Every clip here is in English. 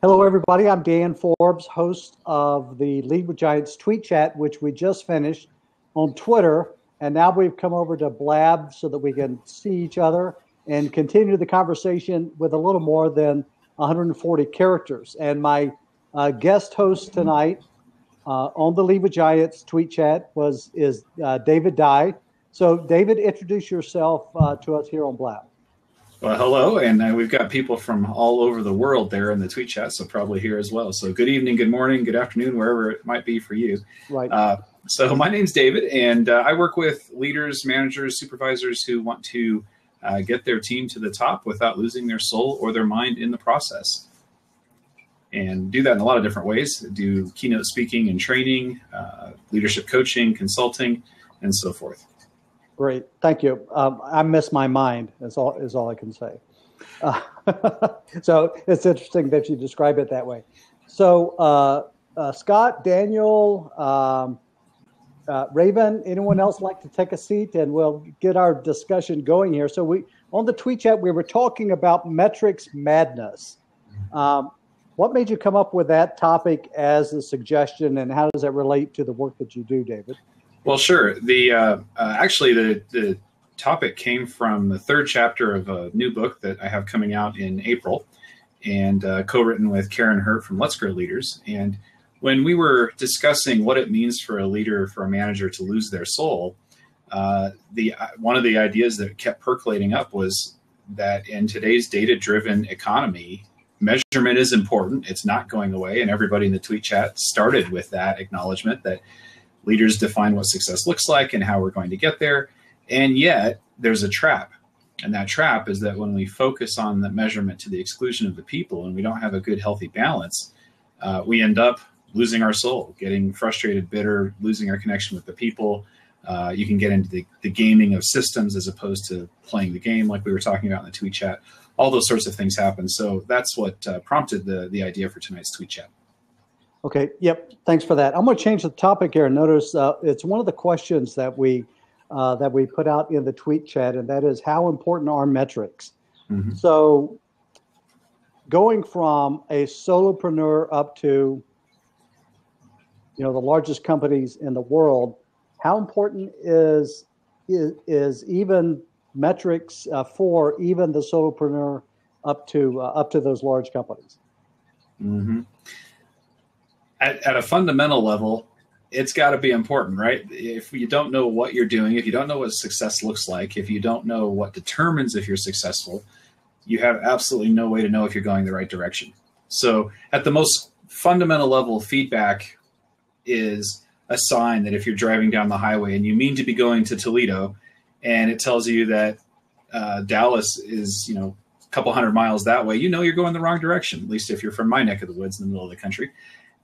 Hello, everybody. I'm Dan Forbes, host of the Lead with Giants tweet chat, which we just finished on Twitter. And now we've come over to Blab so that we can see each other and continue the conversation with a little more than 140 characters. And my uh, guest host tonight uh, on the Lead with Giants tweet chat was is uh, David Dye. So, David, introduce yourself uh, to us here on Blab. Well, hello, and uh, we've got people from all over the world there in the tweet chat, so probably here as well. So, good evening, good morning, good afternoon, wherever it might be for you. Right. Uh, so, my name's David, and uh, I work with leaders, managers, supervisors who want to uh, get their team to the top without losing their soul or their mind in the process. And do that in a lot of different ways. Do keynote speaking and training, uh, leadership coaching, consulting, and so forth. Great, thank you. Um, I miss my mind. Is all is all I can say. Uh, so it's interesting that you describe it that way. So uh, uh, Scott, Daniel, um, uh, Raven, anyone else like to take a seat, and we'll get our discussion going here. So we on the tweet chat we were talking about metrics madness. Um, what made you come up with that topic as a suggestion, and how does that relate to the work that you do, David? Well, sure. The uh, uh, actually the the topic came from the third chapter of a new book that I have coming out in April, and uh, co-written with Karin Hurt from Let's Grow Leaders. And when we were discussing what it means for a leader, for a manager to lose their soul, uh, the uh, one of the ideas that kept percolating up was that in today's data-driven economy, measurement is important. It's not going away, and everybody in the tweet chat started with that acknowledgement that Leaders define what success looks like and how we're going to get there. And yet, there's a trap. And that trap is that when we focus on the measurement to the exclusion of the people and we don't have a good, healthy balance, uh, we end up losing our soul, getting frustrated, bitter, losing our connection with the people. Uh, you can get into the, the gaming of systems as opposed to playing the game, like we were talking about in the tweet chat. All those sorts of things happen. So that's what uh, prompted the, the idea for tonight's tweet chat. Okay. Yep. Thanks for that. I'm going to change the topic here. Notice uh, it's one of the questions that we uh, that we put out in the tweet chat, and that is how important are metrics. Mm-hmm. So, going from a solopreneur up to you know the largest companies in the world, how important is is, is even metrics uh, for even the solopreneur up to uh, up to those large companies? Mm-hmm at, at a fundamental level, it's got to be important, right? If you don't know what you're doing, if you don't know what success looks like, if you don't know what determines if you're successful, you have absolutely no way to know if you're going the right direction. So, at the most fundamental level, feedback is a sign that if you're driving down the highway and you mean to be going to Toledo, and it tells you that uh, Dallas is, you know, a couple hundred miles that way, you know you're going the wrong direction. At least if you're from my neck of the woods in the middle of the country.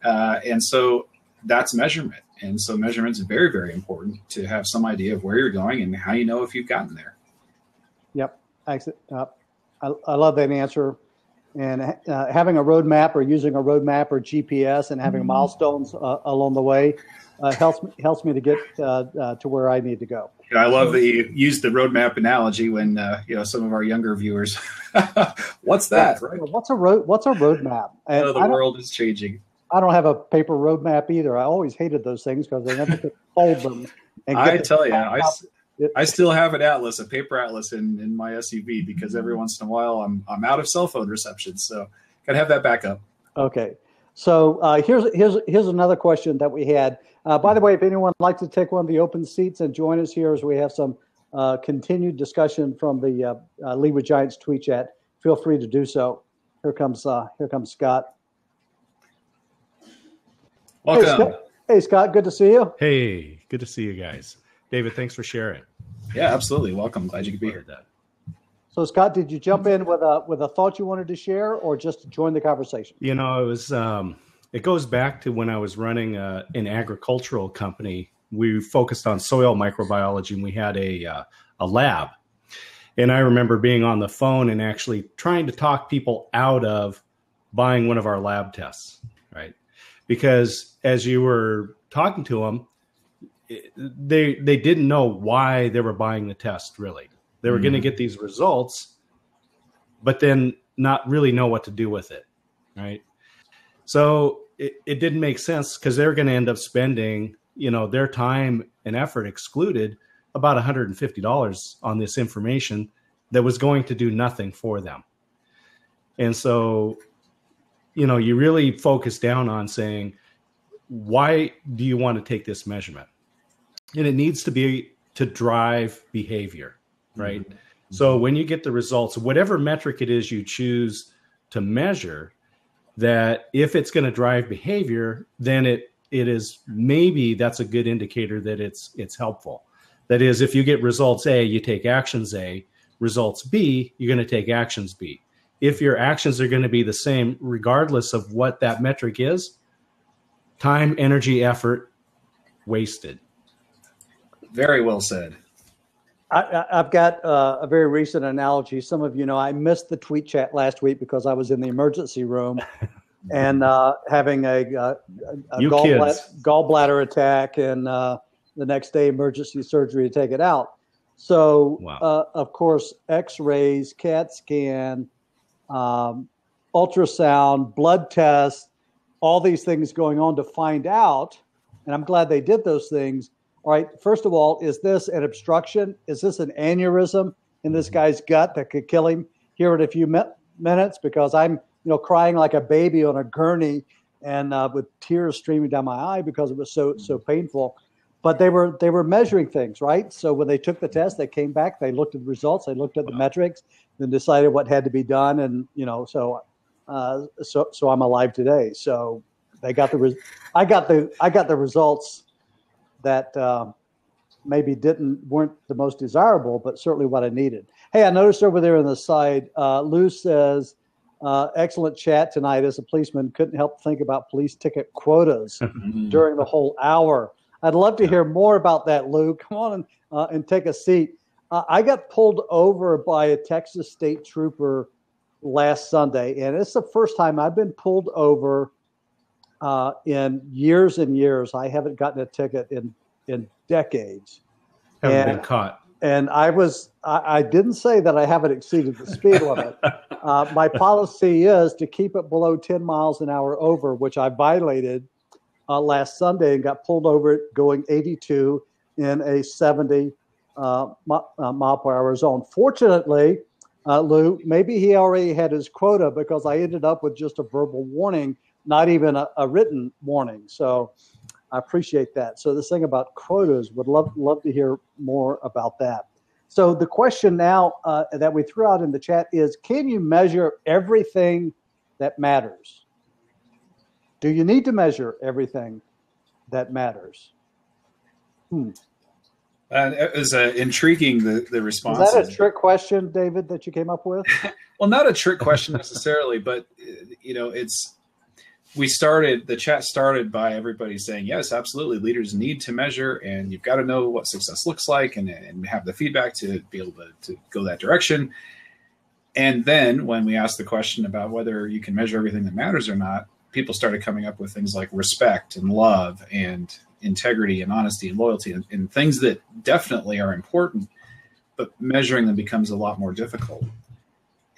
Uh, and so that's measurement. And so measurement is very, very important to have some idea of where you're going and how you know if you've gotten there. Yep. Excellent. Uh, I, I love that answer. And uh, having a roadmap or using a roadmap or GPS and having mm-hmm. milestones uh, along the way uh, helps me, helps me to get uh, to where I need to go. Yeah, I love that you used the roadmap analogy when you know some of our younger viewers. What's that? Right? What's a road? What's a roadmap? And the world is changing. I don't have a paper roadmap either. I always hated those things because they never could fold them. I tell you, I, I still have an atlas, a paper atlas in, in my SUV because every once in a while I'm I'm out of cell phone reception, so gotta have that backup. Okay, so uh, here's here's here's another question that we had. Uh, by the way, if anyone would like to take one of the open seats and join us here as we have some uh, continued discussion from the uh, uh, with Giants tweet chat, feel free to do so. Here comes uh, here comes Scott. Welcome. Hey Scott. hey, Scott. Good to see you. Hey, good to see you guys. David, thanks for sharing. Yeah, absolutely. Welcome. Glad you could be here. That. So, Scott, did you jump in with a with a thought you wanted to share, or just join the conversation? You know, it was. Um, it goes back to when I was running a, uh, an agricultural company. We focused on soil microbiology, and we had a uh, a lab. And I remember being on the phone and actually trying to talk people out of buying one of our lab tests. Because as you were talking to them, they they didn't know why they were buying the test. Really, they were mm-hmm. going to get these results, but then not really know what to do with it, right? So it, it didn't make sense because they're going to end up spending, you know, their time and effort excluded about $150 on this information that was going to do nothing for them. And so, you know, you really focus down on saying, why do you want to take this measurement? And it needs to be to drive behavior, right? Mm-hmm. So when you get the results, whatever metric it is you choose to measure, that if it's going to drive behavior, then it it is maybe that's a good indicator that it's it's helpful. That is, if you get results A, you take actions A. Results B, you're going to take actions B. If your actions are going to be the same, regardless of what that metric is, time, energy, effort wasted. Very well said. I, have got uh, a very recent analogy. Some of you know I missed the tweet chat last week because I was in the emergency room and uh, having a, uh, a, a gallbladder, gallbladder, attack, and uh, the next day emergency surgery to take it out. So, wow. Uh, of course, X-rays, CAT scan, um, ultrasound, blood tests, all these things going on to find out. And I'm glad they did those things all right, first of all, is this an obstruction? Is this an aneurysm in this mm-hmm. guy's gut that could kill him here in a few mi- minutes? Because I'm, you know, crying like a baby on a gurney and uh, with tears streaming down my eye because it was so so painful. But they were they were measuring things, right? So when they took the test, they came back, they looked at the results, they looked at the metrics, then decided what had to be done, and you know, so uh, so so I'm alive today. So they got the I got the I got the results that uh, maybe didn't weren't the most desirable, but certainly what I needed. Hey, I noticed over there on the side, uh, Lou says, uh, "Excellent chat tonight." As a policeman, couldn't help think about police ticket quotas during the whole hour. I'd love to hear more about that, Lou. Come on and, uh, and take a seat. Uh, I got pulled over by a Texas state trooper last Sunday, and it's the first time I've been pulled over uh, in years and years. I haven't gotten a ticket in in decades. Haven't and, been caught. And I was I, I, didn't say that I haven't exceeded the speed limit. uh, my policy is to keep it below 10 miles an hour over, which I violated uh, last Sunday and got pulled over going 82 in a 70 uh, uh, mile per hour zone. Fortunately, uh, Lou, maybe he already had his quota because I ended up with just a verbal warning not even a, a written warning. So I appreciate that. So this thing about quotas, would love love to hear more about that. So the question now uh, that we threw out in the chat is: Can you measure everything that matters? Do you need to measure everything that matters? Hmm. Uh, it was uh, intriguing the the response. Is that a trick question, David, that you came up with? well, not a trick question necessarily, but you know, it's we started the chat started by everybody saying yes absolutely leaders need to measure and you've got to know what success looks like and, and have the feedback to be able to, to go that direction and then when we asked the question about whether you can measure everything that matters or not people started coming up with things like respect and love and integrity and honesty and loyalty and, and things that definitely are important but measuring them becomes a lot more difficult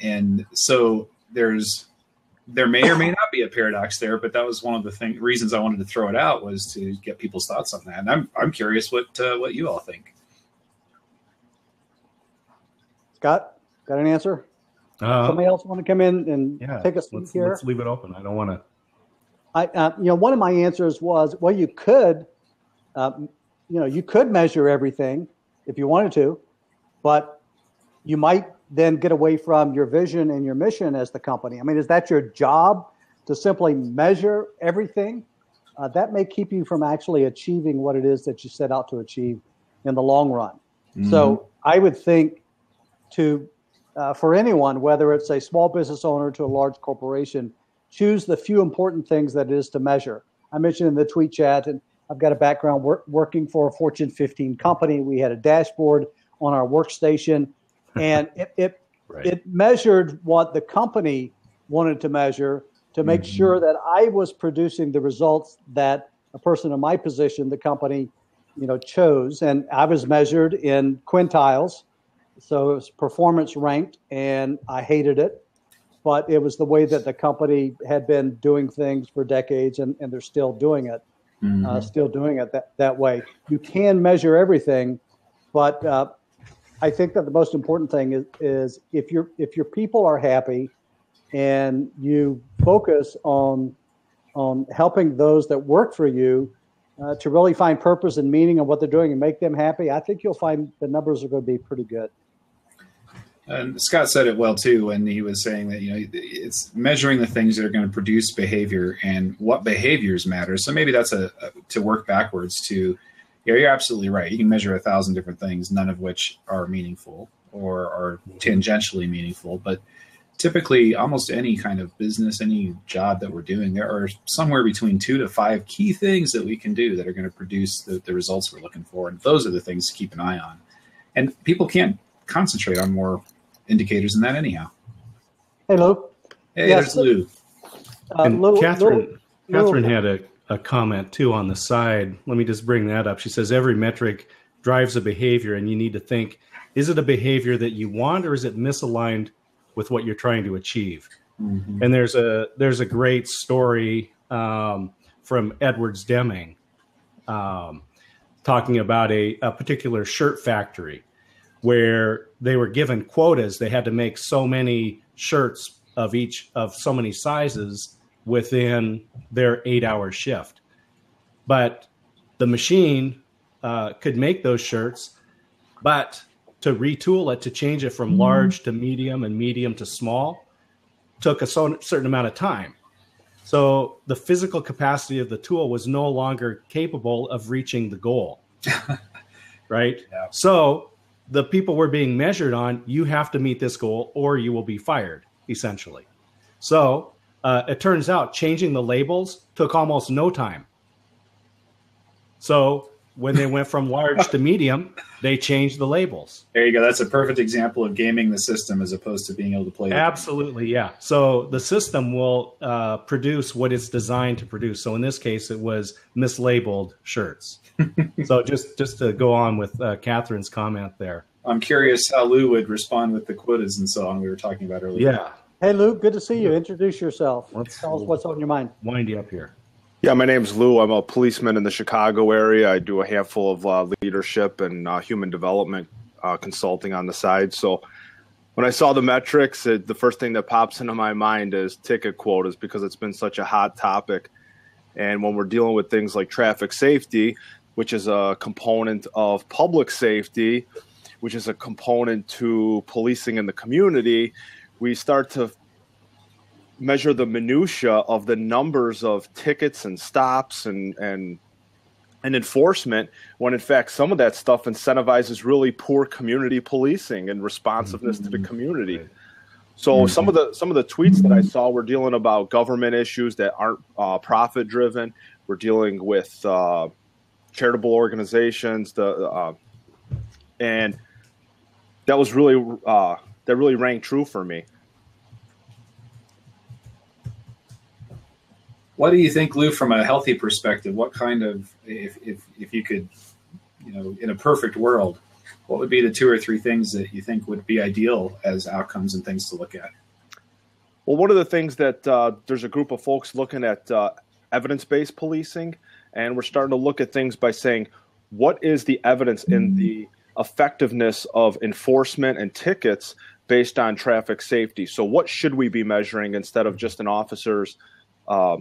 and so there's there may or may not be a paradox there, but that was one of the thing, reasons I wanted to throw it out was to get people's thoughts on that. And I'm I'm curious what uh, what you all think. Scott, got an answer? Uh, Somebody else want to come in and yeah, take a seat let's, here? Let's leave it open. I don't want to. I, uh, you know, one of my answers was, well, you could, um, you know, you could measure everything if you wanted to, but you might then get away from your vision and your mission as the company? I mean, is that your job to simply measure everything? Uh, that may keep you from actually achieving what it is that you set out to achieve in the long run. Mm-hmm. So I would think to uh, for anyone, whether it's a small business owner to a large corporation, choose the few important things that it is to measure. I mentioned in the tweet chat, and I've got a background work, working for a Fortune 15 company. We had a dashboard on our workstation and it it, right. it measured what the company wanted to measure to make mm-hmm. sure that I was producing the results that a person in my position, the company, you know, chose, and I was measured in quintiles, so it was performance ranked, and I hated it. But it was the way that the company had been doing things for decades, and, and they're still doing it, mm-hmm. uh, still doing it that, that way. You can measure everything, but uh, I think that the most important thing is, is if your if your people are happy, and you focus on on helping those that work for you uh, to really find purpose and meaning in what they're doing and make them happy, I think you'll find the numbers are going to be pretty good. And Scott said it well too when he was saying that you know it's measuring the things that are going to produce behavior and what behaviors matter. So maybe that's a, a to work backwards to. Yeah, you're absolutely right. You can measure a thousand different things, none of which are meaningful or are tangentially meaningful. But typically almost any kind of business any job that we're doing there are somewhere between two to five key things that we can do that are going to produce the, the results we're looking for and those are the things to keep an eye on and people can't concentrate on more indicators in that anyhow hey lou hey yes. there's lou uh, and little, catherine little, catherine little. had a, a comment too on the side let me just bring that up she says every metric drives a behavior and you need to think is it a behavior that you want or is it misaligned with what you're trying to achieve. Mm-hmm. And there's a there's a great story um, from Edwards Deming um, talking about a, a particular shirt factory where they were given quotas. They had to make so many shirts of each of so many sizes within their eight hour shift. But the machine uh, could make those shirts, but to retool it to change it from mm-hmm. large to medium and medium to small took a certain amount of time. So the physical capacity of the tool was no longer capable of reaching the goal. right? Yeah. So the people were being measured on you have to meet this goal or you will be fired, essentially. So uh, it turns out changing the labels took almost no time. So when they went from large to medium, they changed the labels. There you go. That's a perfect example of gaming the system as opposed to being able to play. Absolutely, yeah. So the system will uh, produce what it's designed to produce. So in this case, it was mislabeled shirts. so just just to go on with uh, Catherine's comment there. I'm curious how Lou would respond with the quotas and so on we were talking about earlier. Yeah. Hey, Lou, good to see you. Introduce yourself. Let's Tell us what's on your mind. Wind you up here. Yeah, my name's Lou. I'm a policeman in the Chicago area. I do a handful of uh, leadership and uh, human development uh, consulting on the side. So when I saw the metrics, it, the first thing that pops into my mind is ticket quotas because it's been such a hot topic. And when we're dealing with things like traffic safety, which is a component of public safety, which is a component to policing in the community, we start to measure the minutia of the numbers of tickets and stops and and and enforcement when in fact some of that stuff incentivizes really poor community policing and responsiveness mm-hmm. to the mm-hmm. community so mm-hmm. some of the some of the tweets that i saw were dealing about government issues that aren't uh, profit driven we're dealing with uh, charitable organizations the uh, and that was really uh, that really rang true for me What do you think, Lou, from a healthy perspective? What kind of, if, if, if you could, you know, in a perfect world, what would be the two or three things that you think would be ideal as outcomes and things to look at? Well, one of the things that uh, there's a group of folks looking at uh, evidence based policing, and we're starting to look at things by saying, what is the evidence in the effectiveness of enforcement and tickets based on traffic safety? So, what should we be measuring instead of just an officer's uh,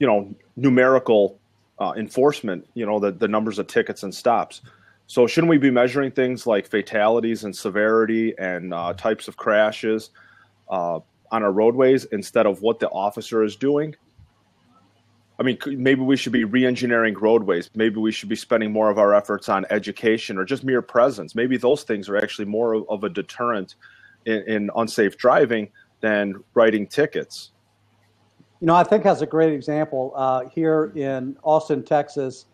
you know numerical uh, enforcement you know the, the numbers of tickets and stops. So shouldn't we be measuring things like fatalities and severity and uh, types of crashes uh, on our roadways instead of what the officer is doing? I mean maybe we should be re-engineering roadways. Maybe we should be spending more of our efforts on education or just mere presence. Maybe those things are actually more of a deterrent in, in unsafe driving than writing tickets you know, I think has a great example uh, here in Austin, Texas.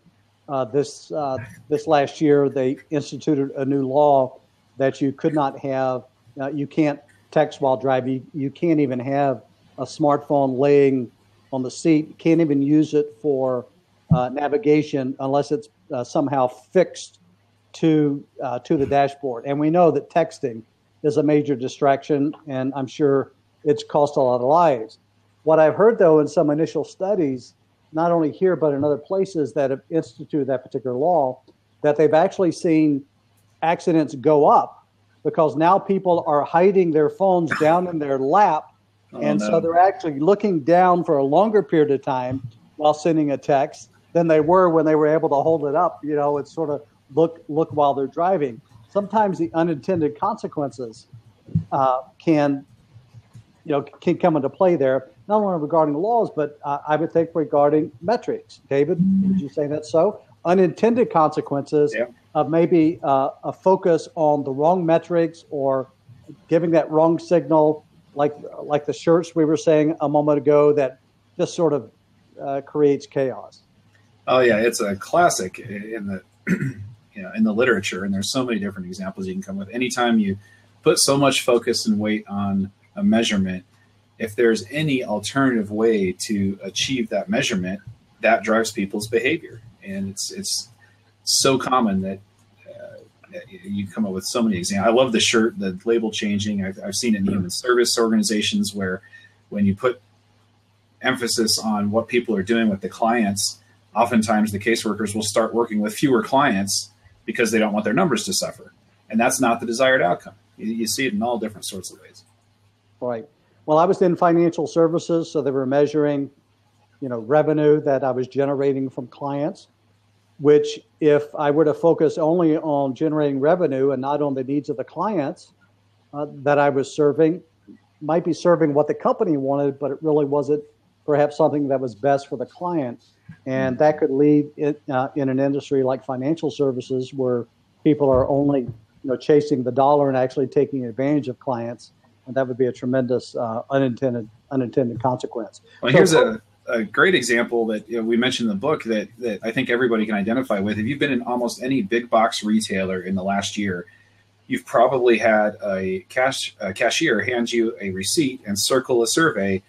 Uh, this uh, this last year, they instituted a new law that you could not have, uh, you can't text while driving. You you, can't even have a smartphone laying on the seat. You can't even use it for uh, navigation unless it's uh, somehow fixed to to the dashboard. And we know that texting is a major distraction, and I'm sure it's cost a lot of lives. What I've heard, though, in some initial studies, not only here but in other places that have instituted that particular law, that they've actually seen accidents go up because now people are hiding their phones down in their lap, oh, and no. so they're actually looking down for a longer period of time while sending a text than they were when they were able to hold it up. You know, it's sort of look look while they're driving. Sometimes the unintended consequences uh, can, you know, can come into play there. Not only regarding laws, but uh, I would think regarding metrics. David, would you say that so? Unintended consequences yeah. of maybe uh, a focus on the wrong metrics or giving that wrong signal, like like the shirts we were saying a moment ago, that just sort of uh, creates chaos. Oh yeah, it's a classic in the you know in the literature, and there's so many different examples you can come with. Anytime you put so much focus and weight on a measurement, if there's any alternative way to achieve that measurement, that drives people's behavior, and it's it's so common that uh, you come up with so many examples. I love the shirt, the label changing. I've, I've seen it in human service organizations where when you put emphasis on what people are doing with the clients, oftentimes the caseworkers will start working with fewer clients because they don't want their numbers to suffer. And that's not the desired outcome. You, you see it in all different sorts of ways. Right. Well, I was in financial services, so they were measuring, you know, revenue that I was generating from clients. Which, if I were to focus only on generating revenue and not on the needs of the clients uh, that I was serving, might be serving what the company wanted, but it really wasn't perhaps something that was best for the client. And that could lead it, uh, in an industry like financial services where people are only you know, chasing the dollar and actually taking advantage of clients. And that would be a tremendous uh, unintended unintended consequence. Well, so, here's a, a great example that you know, we mentioned in the book that, that I think everybody can identify with. If you've been in almost any big box retailer in the last year, you've probably had a cash a cashier hand you a receipt and circle a survey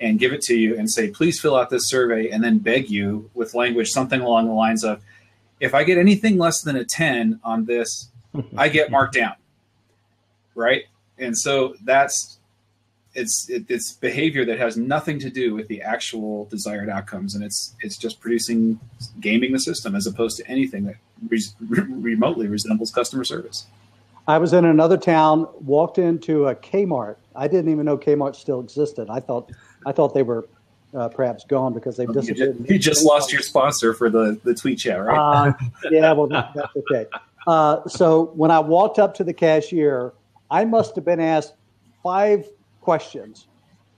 and give it to you and say, please fill out this survey, and then beg you with language something along the lines of, if I get anything less than a 10 on this, I get marked down. Right. And so that's it's it, it's behavior that has nothing to do with the actual desired outcomes, and it's it's just producing gaming the system as opposed to anything that re- remotely resembles customer service. I was in another town, walked into a Kmart. I didn't even know Kmart still existed. I thought I thought they were uh, perhaps gone because they've disappeared. You just, you just lost your sponsor for the, the tweet chat, right? Uh, yeah, well, that's okay. Uh, so when I walked up to the cashier, I must have been asked five questions.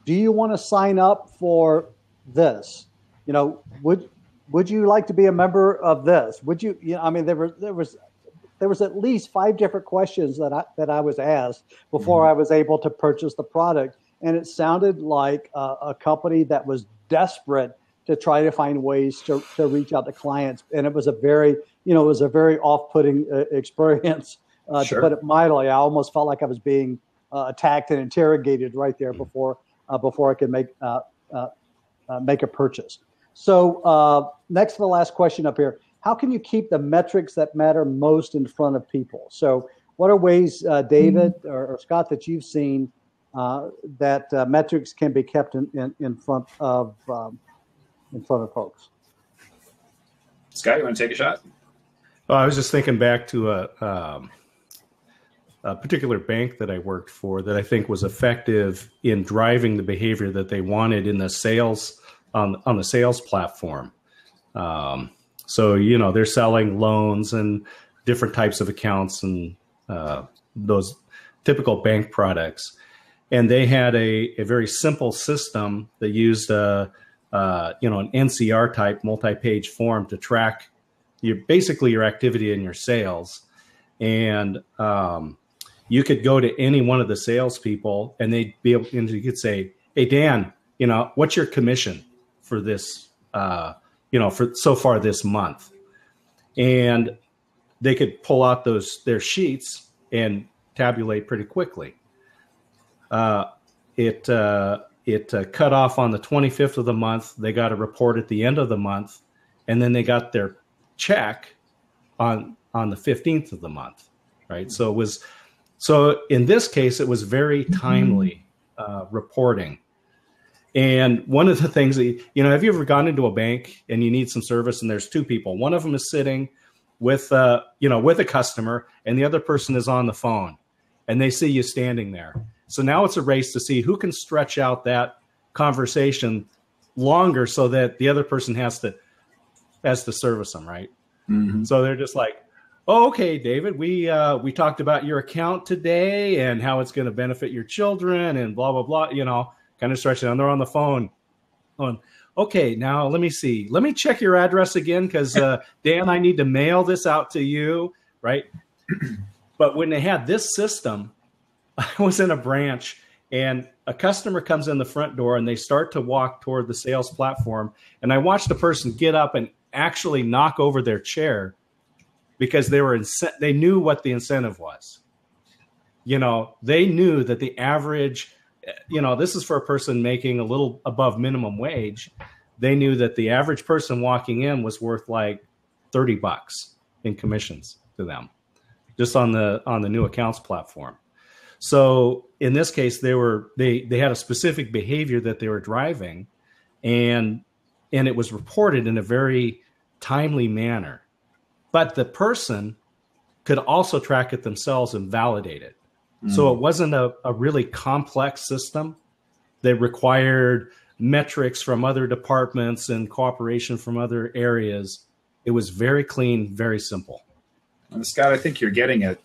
Do you want to sign up for this? You know, would would you like to be a member of this? Would you? You know, I mean, there was there was there was at least five different questions that I that I was asked before mm-hmm. I was able to purchase the product and it sounded like a, a company that was desperate to try to find ways to, to reach out to clients. And it was a very, you know, it was a very off-putting uh, experience, uh, sure. to put it mildly. I almost felt like I was being uh, attacked and interrogated right there before uh, before I could make uh, uh, make a purchase. So next to the last question up here, how can you keep the metrics that matter most in front of people? So what are ways, David mm-hmm. or, or Scott, that you've seen uh, that uh, metrics can be kept in, in, in front of um, in front of folks. Scott, you want to take a shot? Oh, I was just thinking back to a, um, a particular bank that I worked for that I think was effective in driving the behavior that they wanted in the sales on on the sales platform. Um, so you know they're selling loans and different types of accounts and uh, those typical bank products and they had a, a very simple system that used a, uh, you know an NCR type multi-page form to track your basically your activity in your sales, and um, you could go to any one of the salespeople and they'd be able and you could say, "Hey Dan, you know what's your commission for this? Uh, you know for so far this month," and they could pull out those their sheets and tabulate pretty quickly uh, it uh, it uh, cut off on the 25th of the month. They got a report at the end of the month, and then they got their check on on the 15th of the month. Right. So it was So in this case, it was very timely uh, reporting. And one of the things that, you know, have you ever gone into a bank and you need some service and there's two people? One of them is sitting with, uh, you know, with a customer and the other person is on the phone and they see you standing there. So now it's a race to see who can stretch out that conversation longer so that the other person has to has to service them, right? Mm-hmm. So they're just like, oh, "Okay, David, we uh, we talked about your account today and how it's going to benefit your children and blah blah blah." You know, kind of stretching. And they're on the phone, going, "Okay, now let me see. Let me check your address again because uh, Dan, I need to mail this out to you, right?" but when they had this system, I was in a branch and a customer comes in the front door and they start to walk toward the sales platform and i watched the person get up and actually knock over their chair because they were they knew what the incentive was. You know they knew that the average you know this is for a person making a little above minimum wage. They knew that the average person walking in was worth like 30 bucks in commissions to them just on the on the new accounts platform. So in this case, they were they they had a specific behavior that they were driving, and and it was reported in a very timely manner. But the person could also track it themselves and validate it. Mm. So it wasn't a, a really complex system that required metrics from other departments and cooperation from other areas. It was very clean, very simple. And Scott, I think you're getting at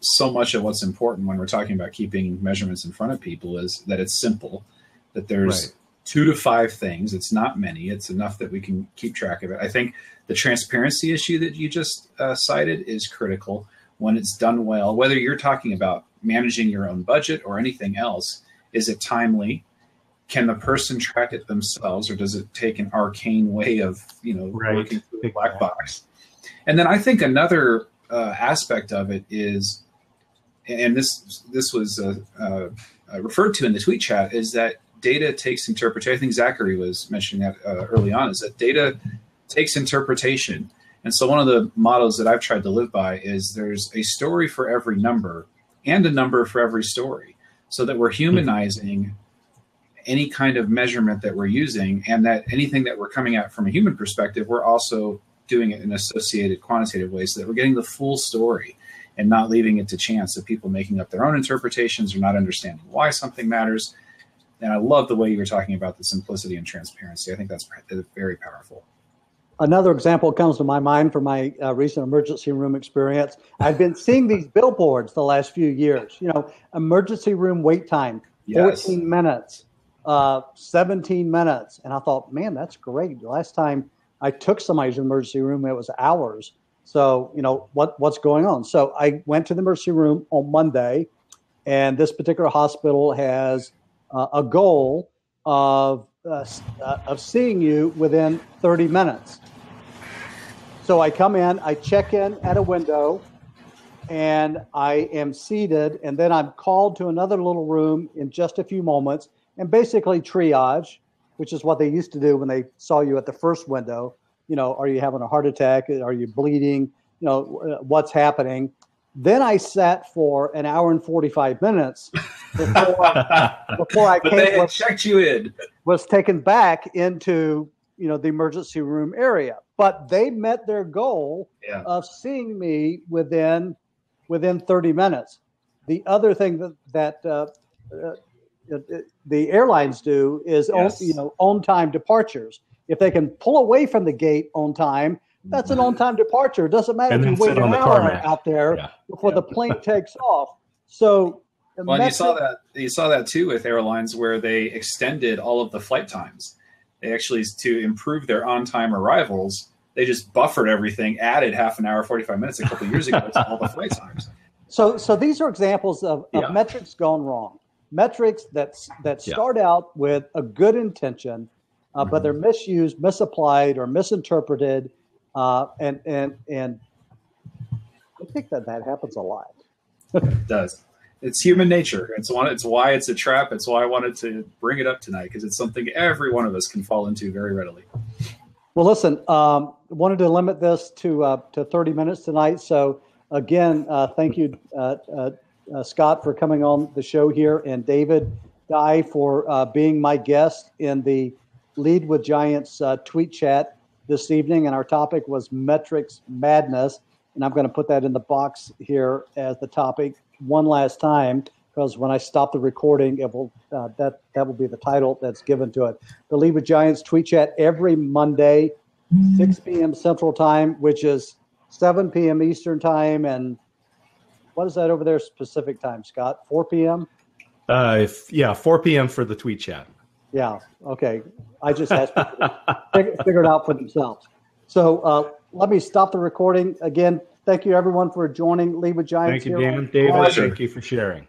so much of what's important when we're talking about keeping measurements in front of people is that it's simple, that there's right. Two to five things. It's not many. It's enough that we can keep track of it. I think the transparency issue that you just uh, cited is critical when it's done well. Whether you're talking about managing your own budget or anything else, is it timely? Can the person track it themselves, or does it take an arcane way of you know right. working through a black box? And then I think another uh, aspect of it is, and this this was uh, uh, referred to in the tweet chat, is that data takes interpretation. I think Zachary was mentioning that uh, early on. Is that data takes interpretation, and so one of the mottos that I've tried to live by is there's a story for every number and a number for every story, so that we're humanizing any kind of measurement that we're using, and that anything that we're coming at from a human perspective, we're also doing it in associated quantitative ways so that we're getting the full story and not leaving it to chance of people making up their own interpretations or not understanding why something matters. And I love the way you were talking about the simplicity and transparency. I think that's very powerful. Another example comes to my mind from my uh, recent emergency room experience. I've been seeing these billboards the last few years. You know, emergency room wait time, yes. 14 minutes, uh, 17 minutes. And I thought, man, that's great. The last time I took somebody's emergency room. It was hours. So, you know, what, what's going on? So I went to the emergency room on Monday, and this particular hospital has uh, a goal of, uh, uh, of seeing you within 30 minutes. So I come in, I check in at a window, and I am seated, and then I'm called to another little room in just a few moments and basically triage which is what they used to do when they saw you at the first window. You know, are you having a heart attack? Are you bleeding? You know, what's happening? Then I sat for an hour and 45 minutes before, before I but came, was, checked you in. Was taken back into, you know, the emergency room area. But they met their goal yeah. of seeing me within within 30 minutes. The other thing that, that uh, uh, the airlines do is yes. on, you know on time departures. If they can pull away from the gate on time, that's an on time departure. It doesn't matter if you wait an hour out there yeah. before yeah. the plane takes off. So well, you saw that you saw that too with airlines where they extended all of the flight times. They actually to improve their on time arrivals, they just buffered everything, added half an hour, forty five minutes a couple years ago to all the flight times. So, so these are examples of, of yeah. metrics gone wrong metrics that that start yeah. out with a good intention, uh, mm-hmm. but they're misused, misapplied, or misinterpreted, uh, and and and I think that that happens a lot. it does. It's human nature. It's one. It's why it's a trap. It's why I wanted to bring it up tonight because it's something every one of us can fall into very readily. Well, listen. Um, wanted to limit this to uh, to thirty minutes tonight. So again, uh, thank you, uh, uh, uh, Scott for coming on the show here, and David Dye for uh, being my guest in the Lead with Giants tweet chat this evening. And our topic was metrics madness. And I'm going to put that in the box here as the topic one last time because when I stop the recording, it will uh, that that will be the title that's given to it. The with Giants tweet chat every Monday, 6 p.m. Central Time, which is 7 p.m. Eastern Time, and what is that over there Pacific Time, Scott? 4 p.m. Uh, if, yeah, 4 p.m. for the tweet chat. Yeah. Okay. I just asked people to fig- figure it out for themselves. So uh, let me stop the recording again. Thank you, everyone, for joining Lead with Giants. Thank you. Dan. David, thank you for sharing.